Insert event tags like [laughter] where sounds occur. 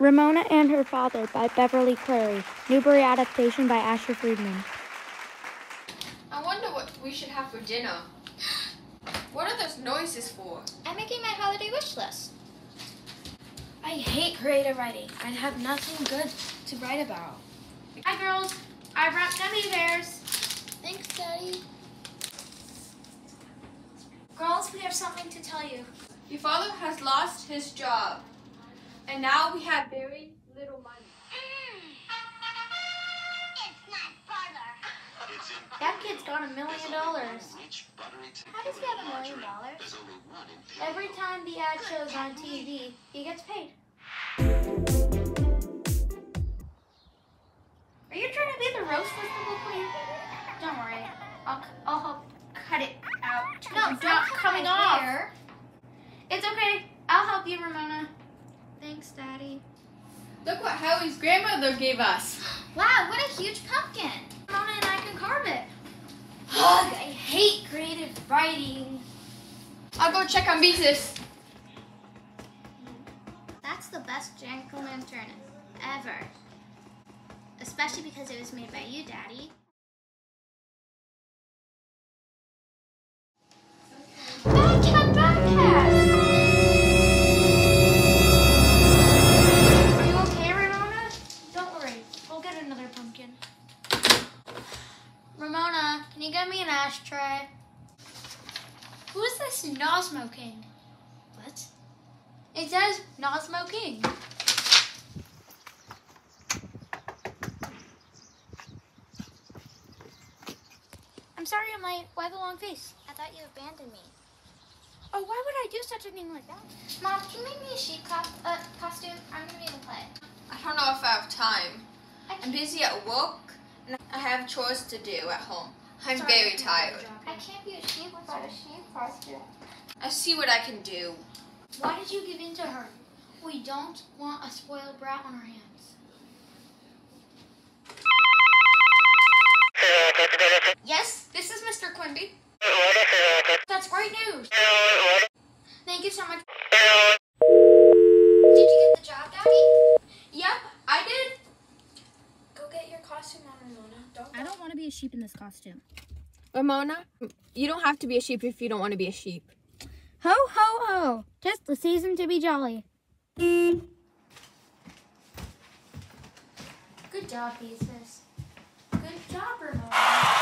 Ramona and Her Father by Beverly Cleary. Newbery adaptation by Asher Friedman. I wonder what we should have for dinner. What are those noises for? I'm making my holiday wish list. I hate creative writing. I'd have nothing good to write about. Hi, girls. I brought gummy bears. Thanks, Daddy. Girls, we have something to tell you. Your father has lost his job, and now we have very little money. That kid's got a million dollars. How does he have a million dollars? Every time the ad shows on TV, he gets paid. Are you trying to be the Rose Festival queen? Don't worry. I'll, I'll help cut it out. No, it's don't coming off. It's okay. I'll help you, Ramona. Thanks, Daddy. Look what Howie's grandmother gave us. [gasps] Wow, what a huge pumpkin. Ramona and I can carve it. [gasps] Ugh, I hate creative writing. I'll go check on Beezus. That's the best jack o' lantern ever. Especially because it was made by you, Daddy. Backhat, get me an ashtray? Who is this Nosmo King? What? It says Nosmo King. I'm sorry, I'm late. Why the long face? I thought you abandoned me. Oh, why would I do such a thing like that? Mom, can you make me a sheep co- uh, costume? I'm gonna be able to play. I don't know if I have time. I'm busy at work, and I have chores to do at home. I'm Sorry, very tired. I can't be a sheep without a sheep costume. I see what I can do. Why did you give in to her? We don't want a spoiled brat on our hands. Yes, this is Mr. Quimby. That's great news. Thank you so much. Did you get the job, Daddy? Yep, I did. Go get your costume on, Ramona. Don't. I don't want to be a sheep in this costume. Ramona, you don't have to be a sheep if you don't want to be a sheep. Ho, ho, ho. Just the season to be jolly. Good job, Beezus. Good job, Ramona.